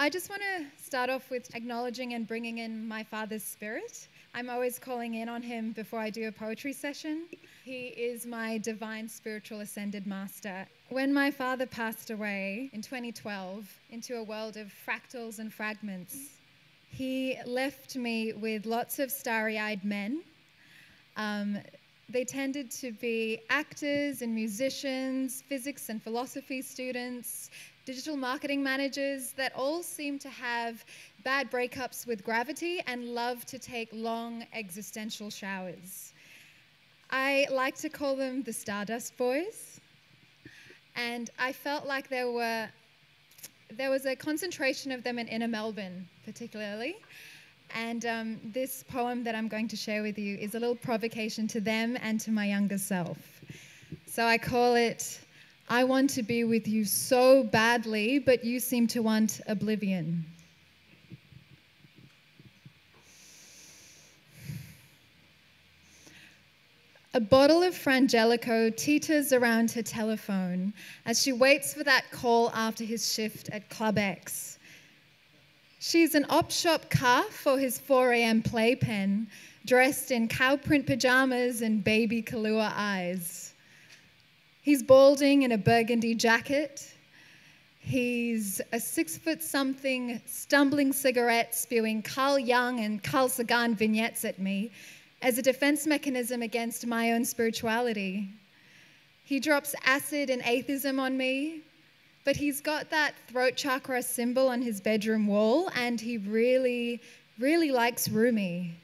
I just want to start off with acknowledging and bringing in my father's spirit. I'm always calling in on him before I do a poetry session. He is my divine spiritual ascended master. When my father passed away in 2012 into a world of fractals and fragments, he left me with lots of starry eyed men. Um, they tended to be actors and musicians, physics and philosophy students, digital marketing managers that all seem to have bad breakups with gravity and love to take long existential showers. I like to call them the Stardust Boys. And I felt like there were there was a concentration of them in inner Melbourne, particularly. And um, this poem that I'm going to share with you is a little provocation to them and to my younger self. So I call it I want to be with you so badly, but you seem to want oblivion. A bottle of Frangelico teeters around her telephone as she waits for that call after his shift at Club X. She's an op shop calf for his 4 a.m. playpen, dressed in cow print pajamas and baby Kahlua eyes. He's balding in a burgundy jacket. He's a six foot something, stumbling cigarette spewing Carl Jung and Carl Sagan vignettes at me as a defense mechanism against my own spirituality. He drops acid and atheism on me, but he's got that throat chakra symbol on his bedroom wall, and he really, really likes Rumi.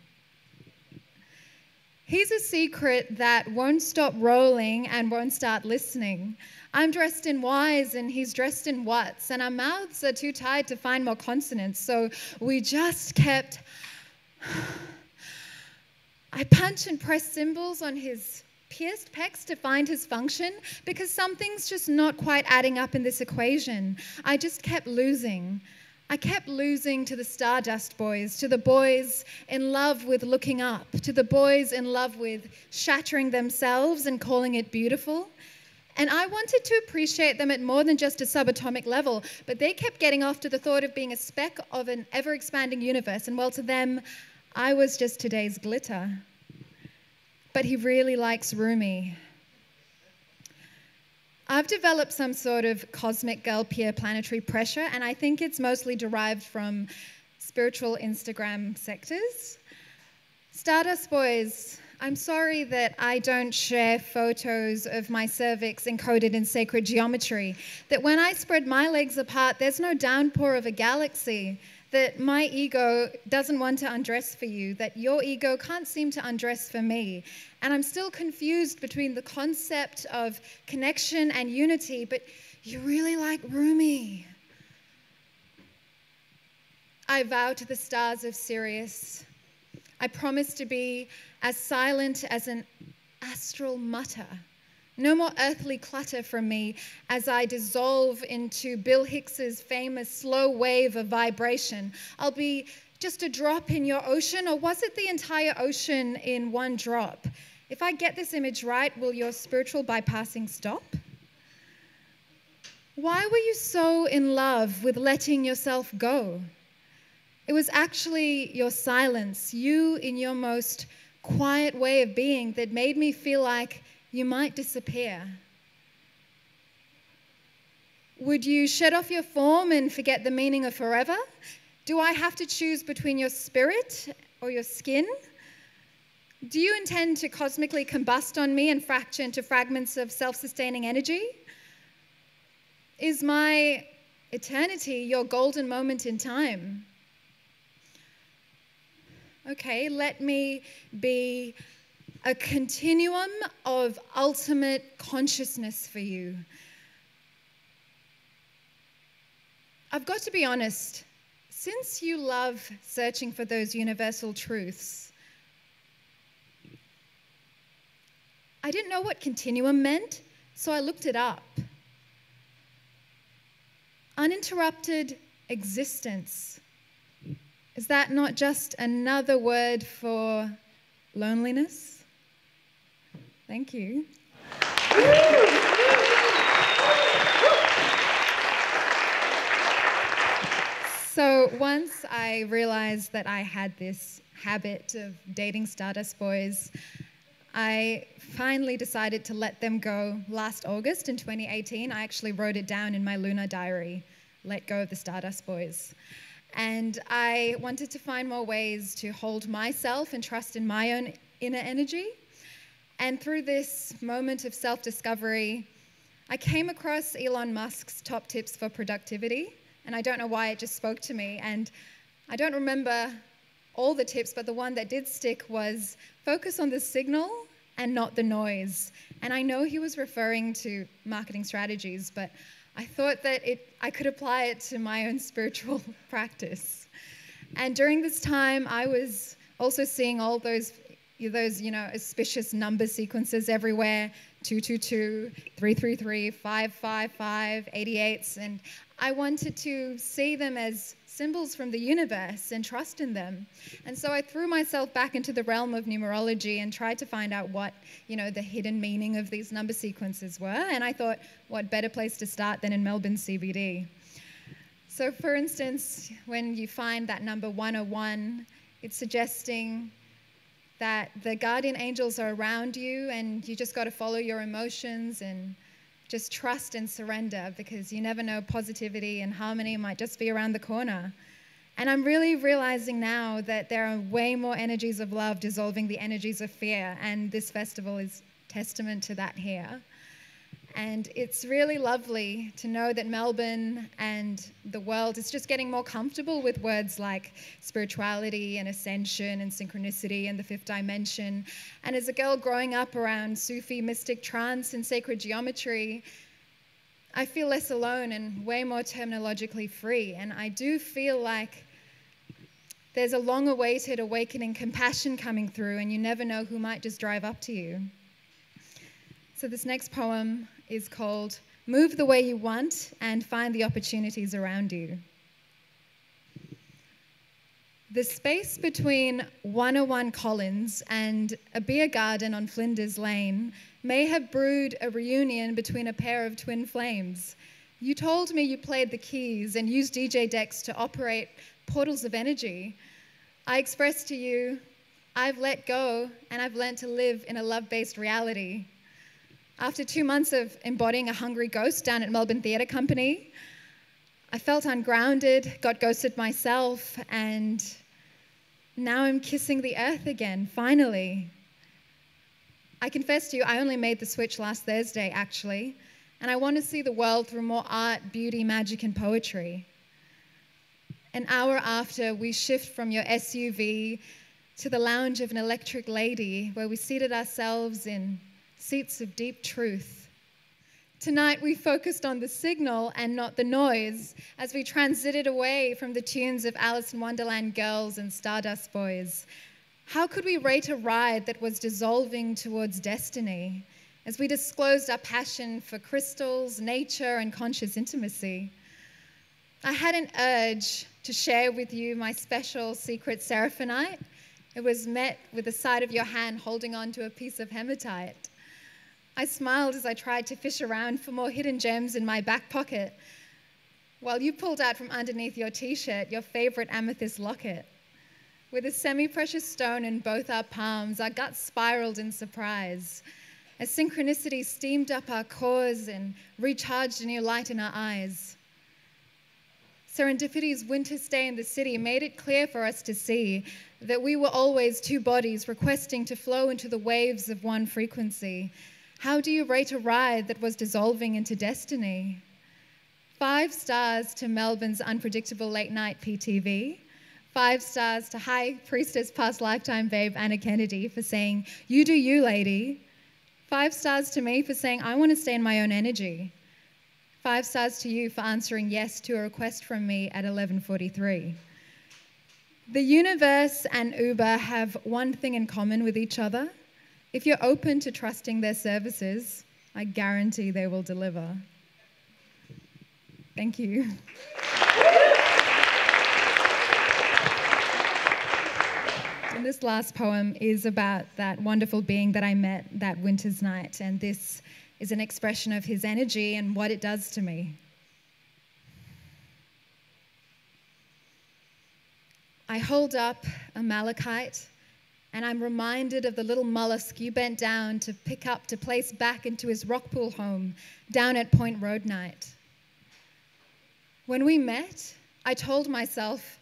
He's a secret that won't stop rolling and won't start listening. I'm dressed in Ys and he's dressed in whats, and our mouths are too tired to find more consonants, so we just kept. I punch and press symbols on his pierced pecs to find his function because something's just not quite adding up in this equation. I just kept losing. I kept losing to the Stardust boys, to the boys in love with looking up, to the boys in love with shattering themselves and calling it beautiful. And I wanted to appreciate them at more than just a subatomic level, but they kept getting off to the thought of being a speck of an ever expanding universe. And well, to them, I was just today's glitter. But he really likes Rumi. I've developed some sort of cosmic girl peer planetary pressure, and I think it's mostly derived from spiritual Instagram sectors. Stardust Boys, I'm sorry that I don't share photos of my cervix encoded in sacred geometry, that when I spread my legs apart, there's no downpour of a galaxy that my ego doesn't want to undress for you, that your ego can't seem to undress for me. And I'm still confused between the concept of connection and unity, but you really like Rumi. I vow to the stars of Sirius. I promise to be as silent as an astral mutter no more earthly clutter from me as I dissolve into Bill Hicks's famous slow wave of vibration. I'll be just a drop in your ocean, or was it the entire ocean in one drop? If I get this image right, will your spiritual bypassing stop? Why were you so in love with letting yourself go? It was actually your silence, you in your most quiet way of being, that made me feel like you might disappear. Would you shed off your form and forget the meaning of forever? Do I have to choose between your spirit or your skin? Do you intend to cosmically combust on me and fracture into fragments of self sustaining energy? Is my eternity your golden moment in time? Okay, let me be a continuum of ultimate consciousness for you. I've got to be honest, since you love searching for those universal truths, I didn't know what continuum meant, so I looked it up. Uninterrupted existence. Is that not just another word for loneliness? Thank you. So once I realized that I had this habit of dating Stardust boys, I finally decided to let them go last August in 2018. I actually wrote it down in my lunar diary let go of the Stardust boys. And I wanted to find more ways to hold myself and trust in my own inner energy. And through this moment of self discovery, I came across Elon Musk's top tips for productivity. And I don't know why it just spoke to me. And I don't remember all the tips, but the one that did stick was focus on the signal and not the noise. And I know he was referring to marketing strategies, but I thought that it, I could apply it to my own spiritual practice. And during this time, I was also seeing all those those you know auspicious number sequences everywhere. 222 333 555 88s and i wanted to see them as symbols from the universe and trust in them. And so i threw myself back into the realm of numerology and tried to find out what you know the hidden meaning of these number sequences were. And i thought what better place to start than in melbourne cbd so for instance when you find that number 101 it's suggesting that the guardian angels are around you and you just got to follow your emotions and just trust and surrender because you never know positivity and harmony might just be around the corner. And I'm really realizing now that there are way more energies of love dissolving the energies of fear, and this festival is testament to that here. And it's really lovely to know that Melbourne and the world is just getting more comfortable with words like spirituality and ascension and synchronicity and the fifth dimension. And as a girl growing up around Sufi mystic trance and sacred geometry, I feel less alone and way more terminologically free. And I do feel like there's a long awaited awakening compassion coming through, and you never know who might just drive up to you. So, this next poem is called Move the Way You Want and Find the Opportunities Around You. The space between 101 Collins and a beer garden on Flinders Lane may have brewed a reunion between a pair of twin flames. You told me you played the keys and used DJ decks to operate portals of energy. I expressed to you, I've let go and I've learned to live in a love based reality. After two months of embodying a hungry ghost down at Melbourne Theatre Company, I felt ungrounded, got ghosted myself, and now I'm kissing the earth again, finally. I confess to you, I only made the switch last Thursday, actually, and I want to see the world through more art, beauty, magic, and poetry. An hour after, we shift from your SUV to the lounge of an electric lady where we seated ourselves in seats of deep truth. Tonight, we focused on the signal and not the noise as we transited away from the tunes of Alice in Wonderland Girls and Stardust Boys. How could we rate a ride that was dissolving towards destiny as we disclosed our passion for crystals, nature, and conscious intimacy? I had an urge to share with you my special secret seraphinite. It was met with the sight of your hand holding on to a piece of hematite. I smiled as I tried to fish around for more hidden gems in my back pocket, while you pulled out from underneath your t shirt your favorite amethyst locket. With a semi precious stone in both our palms, our guts spiraled in surprise. As synchronicity steamed up our cores and recharged a new light in our eyes. Serendipity's winter stay in the city made it clear for us to see that we were always two bodies requesting to flow into the waves of one frequency how do you rate a ride that was dissolving into destiny? Five stars to Melbourne's unpredictable late night PTV. Five stars to High Priestess past lifetime babe Anna Kennedy for saying, You do you, lady. Five stars to me for saying, I want to stay in my own energy. Five stars to you for answering yes to a request from me at 11:43. The universe and Uber have one thing in common with each other. If you're open to trusting their services, I guarantee they will deliver. Thank you. And this last poem is about that wonderful being that I met that winter's night, and this is an expression of his energy and what it does to me. I hold up a malachite and I'm reminded of the little mollusk you bent down to pick up to place back into his rockpool home down at Point Road Night. When we met, I told myself,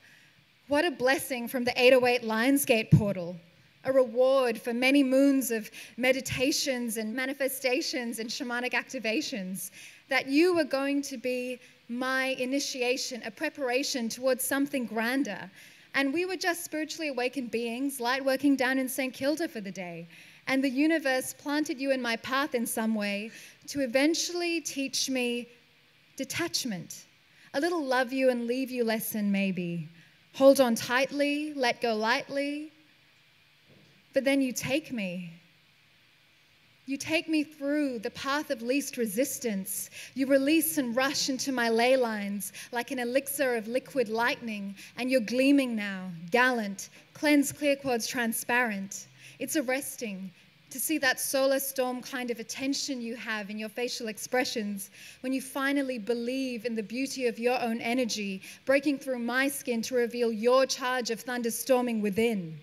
what a blessing from the 808 Lionsgate portal, a reward for many moons of meditations and manifestations and shamanic activations, that you were going to be my initiation, a preparation towards something grander. And we were just spiritually awakened beings, light working down in St. Kilda for the day. And the universe planted you in my path in some way to eventually teach me detachment, a little love you and leave you lesson, maybe. Hold on tightly, let go lightly. But then you take me you take me through the path of least resistance. You release and rush into my ley lines like an elixir of liquid lightning, and you're gleaming now, gallant, cleanse clear quartz transparent. It's arresting to see that solar storm kind of attention you have in your facial expressions when you finally believe in the beauty of your own energy, breaking through my skin to reveal your charge of thunderstorming within.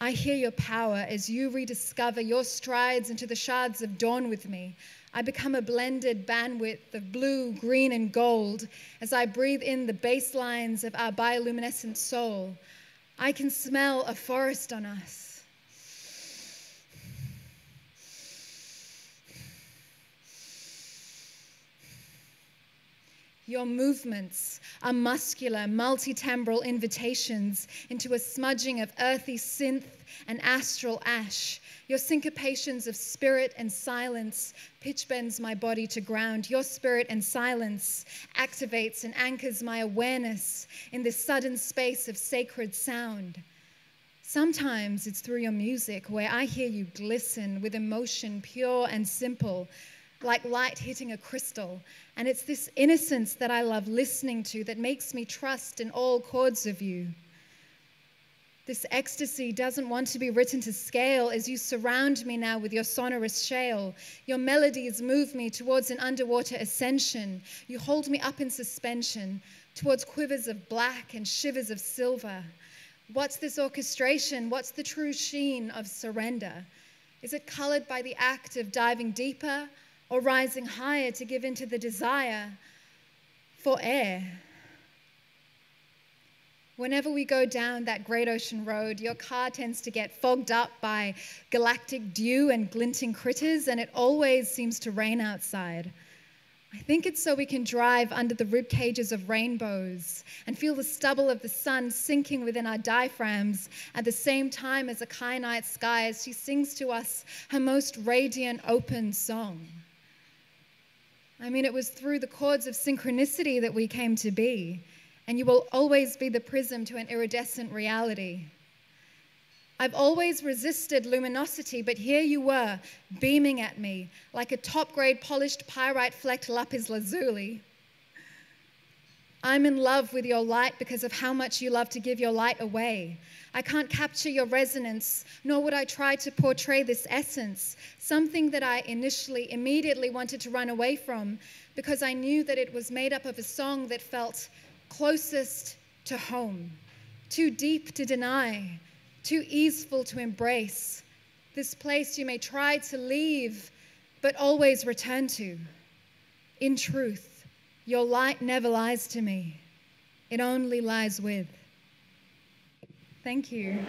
I hear your power as you rediscover your strides into the shards of dawn with me. I become a blended bandwidth of blue, green, and gold as I breathe in the baselines of our bioluminescent soul. I can smell a forest on us. Your movements are muscular, multi-timbral invitations into a smudging of earthy synth and astral ash. Your syncopations of spirit and silence pitch bends my body to ground. Your spirit and silence activates and anchors my awareness in this sudden space of sacred sound. Sometimes it's through your music where I hear you glisten with emotion pure and simple like light hitting a crystal. And it's this innocence that I love listening to that makes me trust in all chords of you. This ecstasy doesn't want to be written to scale as you surround me now with your sonorous shale. Your melodies move me towards an underwater ascension. You hold me up in suspension towards quivers of black and shivers of silver. What's this orchestration? What's the true sheen of surrender? Is it colored by the act of diving deeper or rising higher to give into the desire for air. Whenever we go down that great ocean road, your car tends to get fogged up by galactic dew and glinting critters, and it always seems to rain outside. I think it's so we can drive under the rib cages of rainbows and feel the stubble of the sun sinking within our diaphragms at the same time as a kyanite sky as she sings to us her most radiant open song. I mean, it was through the chords of synchronicity that we came to be, and you will always be the prism to an iridescent reality. I've always resisted luminosity, but here you were, beaming at me like a top grade polished pyrite flecked lapis lazuli. I'm in love with your light because of how much you love to give your light away. I can't capture your resonance, nor would I try to portray this essence, something that I initially immediately wanted to run away from because I knew that it was made up of a song that felt closest to home, too deep to deny, too easeful to embrace. This place you may try to leave, but always return to. In truth, your light never lies to me, it only lies with. Thank you.